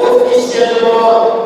officiellement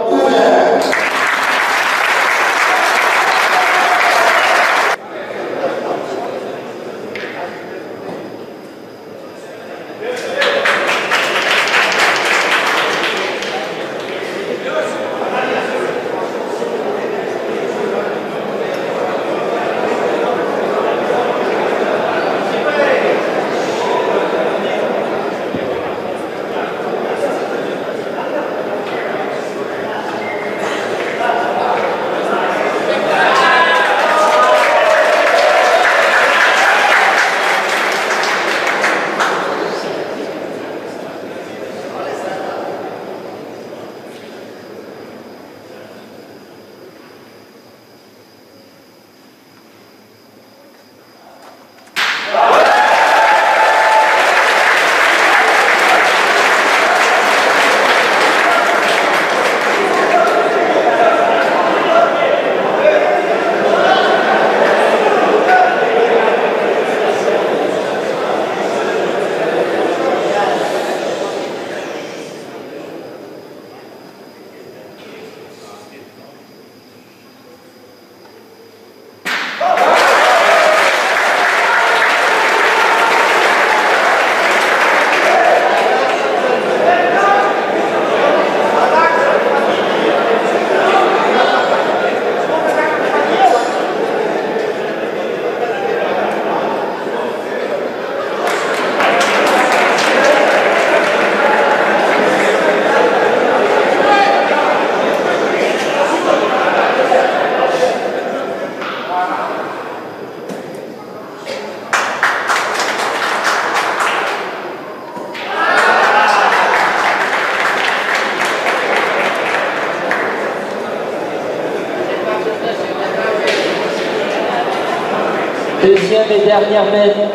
Deuxième et dernière mène.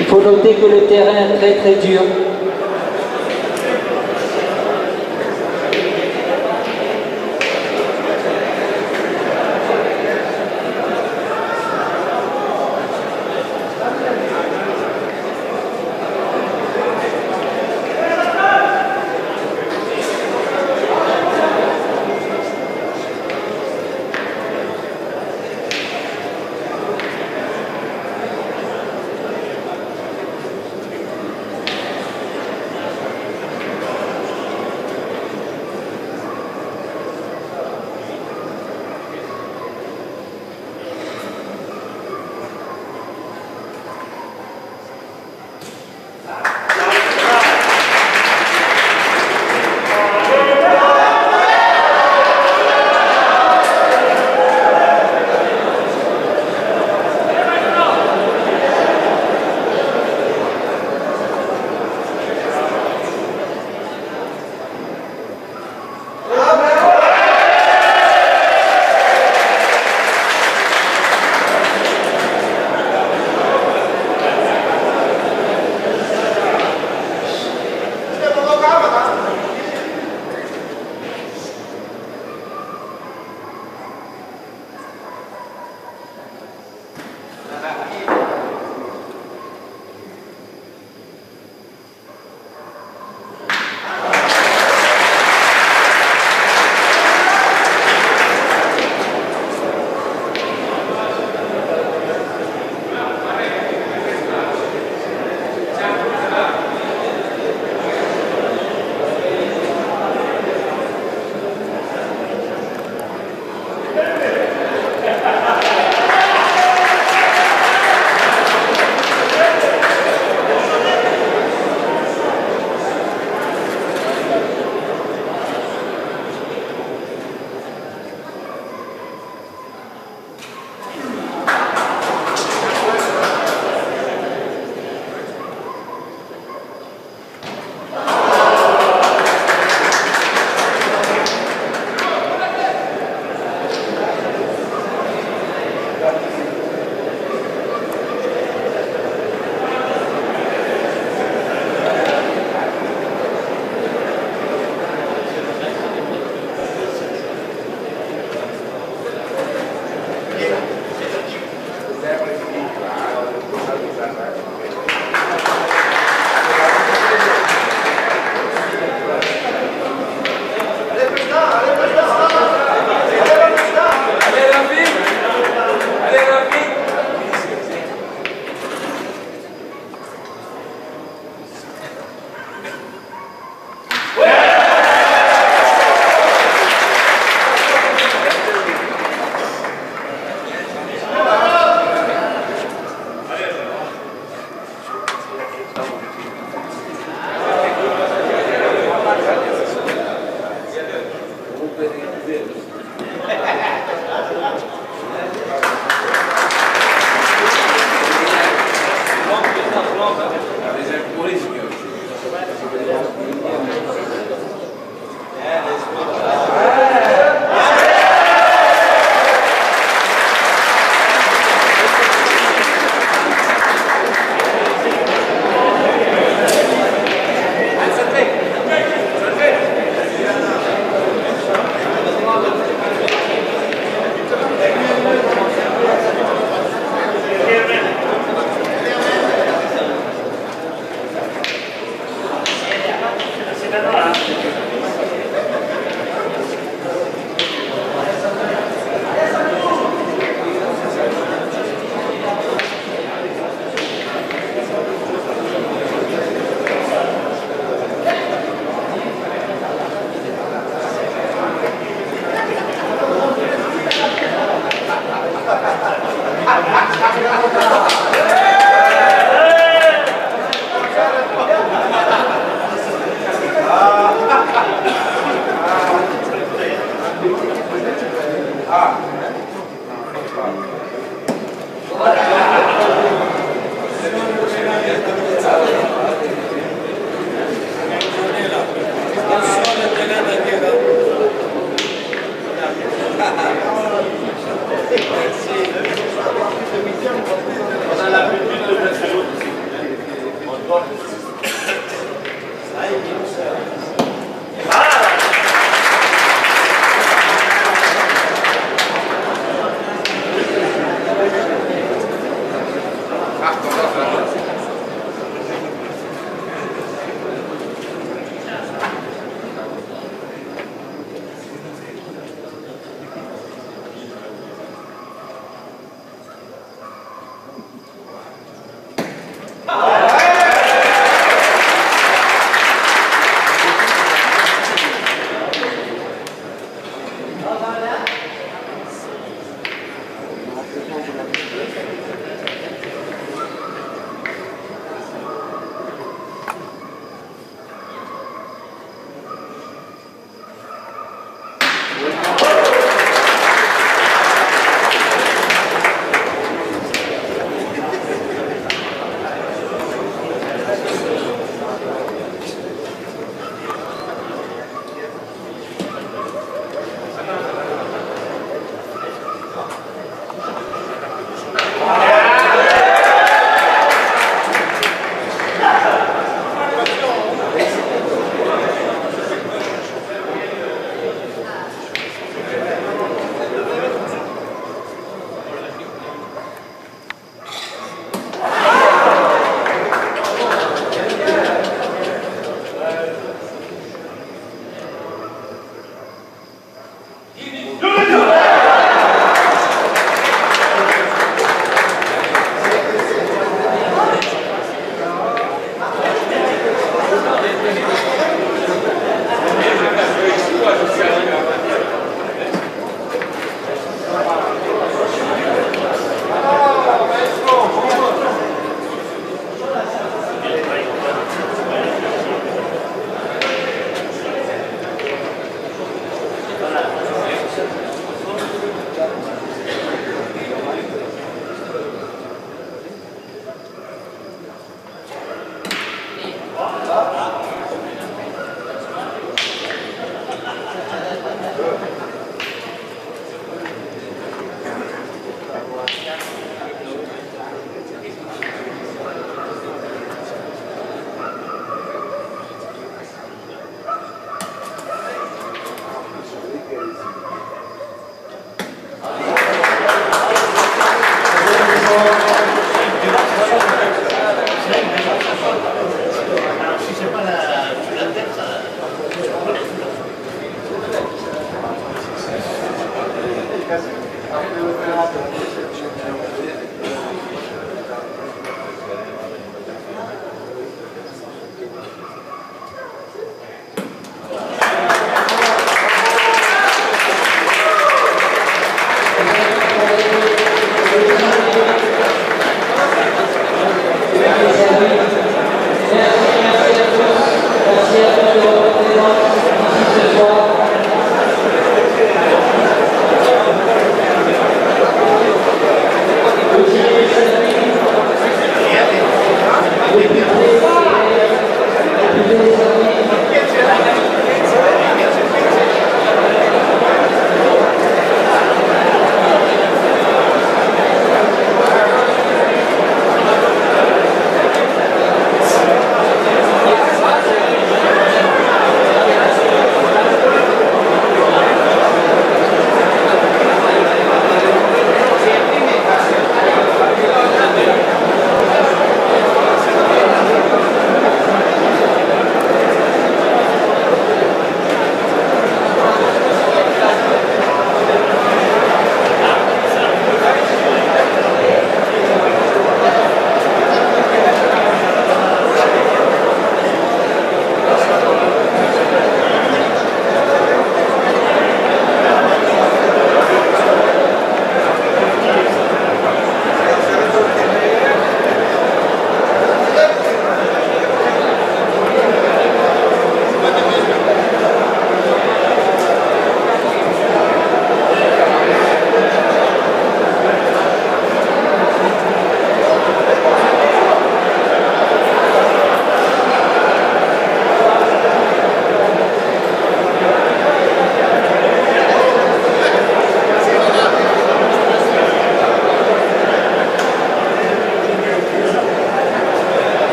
Il faut noter que le terrain est très très dur.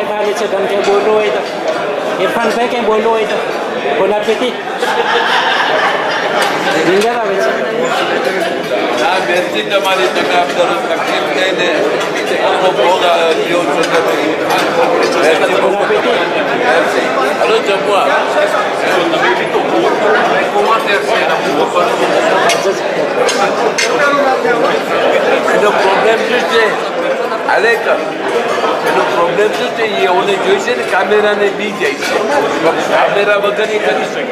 Saya balik sedang kayak bodoh itu. Irfan saya kayak bodoh itu. Bon appétit. Dengar apa sih? Nah, bersih tu mari kita kafir takdir ni deh. Aku boga dia untuk kita. Bersih bon appétit. Bersih. Alu jumpa. Le problème, c'est આલેક એનો problem શું છે એ ઓને જોઈશે ને કામેરાને બી જાય છે કામેરા વગર એ કરી શકે